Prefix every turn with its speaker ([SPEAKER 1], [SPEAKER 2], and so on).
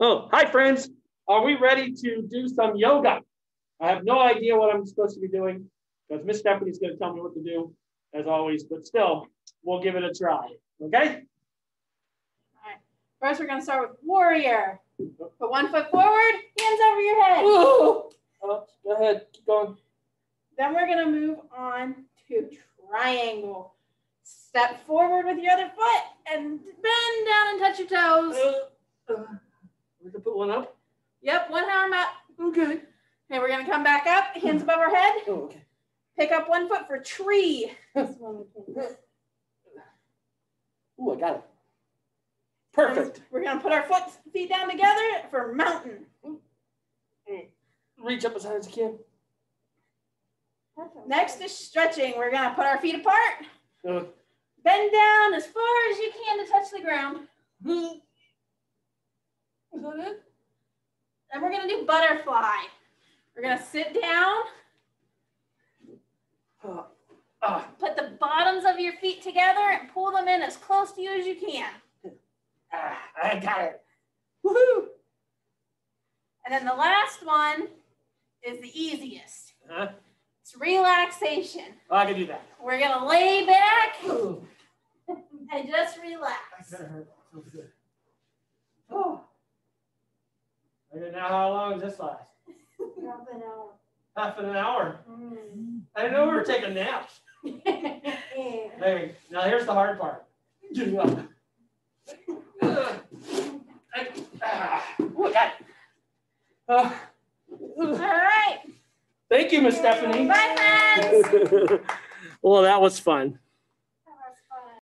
[SPEAKER 1] Oh, hi, friends. Are we ready to do some yoga? I have no idea what I'm supposed to be doing because Miss Stephanie's going to tell me what to do, as always, but still, we'll give it a try. Okay?
[SPEAKER 2] All right. First, we're going to start with warrior. Put one foot forward, hands over your head.
[SPEAKER 1] Oh, go ahead. Keep going.
[SPEAKER 2] Then we're going to move on to triangle. Step forward with your other foot and bend down and touch your toes.
[SPEAKER 1] Uh, uh, we're going to put one up.
[SPEAKER 2] Yep, one arm up.
[SPEAKER 1] Okay.
[SPEAKER 2] And we're going to come back up, hands above our head.
[SPEAKER 1] Oh, okay.
[SPEAKER 2] Pick up one foot for tree.
[SPEAKER 1] Ooh, I got it. Perfect.
[SPEAKER 2] We're going to put our foot, feet down together for mountain.
[SPEAKER 1] Reach up as high as you can.
[SPEAKER 2] Next is stretching. We're going to put our feet apart.
[SPEAKER 1] Uh,
[SPEAKER 2] Bend down as far as you can to touch the ground.
[SPEAKER 1] that?
[SPEAKER 2] And we're going to do butterfly. We're going to sit down,
[SPEAKER 1] Uh, uh,
[SPEAKER 2] put the bottoms of your feet together, and pull them in as close to you as you can.
[SPEAKER 1] ah, I got it.
[SPEAKER 2] Woohoo! And then the last one is the easiest.
[SPEAKER 1] Huh?
[SPEAKER 2] It's relaxation.
[SPEAKER 1] Oh, I can do that.
[SPEAKER 2] We're going to lay back
[SPEAKER 1] Ooh,
[SPEAKER 2] and just relax.
[SPEAKER 1] that hurt. So good. Oh. Okay, now how long does this last? Half an hour. Half an hour. Mm. I didn't know we were taking naps. Hey, now here's the hard part. Getting up. I- ah, ooh, I. Uh,
[SPEAKER 2] All right.
[SPEAKER 1] thank you, Miss Stephanie.
[SPEAKER 2] Bye, friends.
[SPEAKER 1] well, that was fun.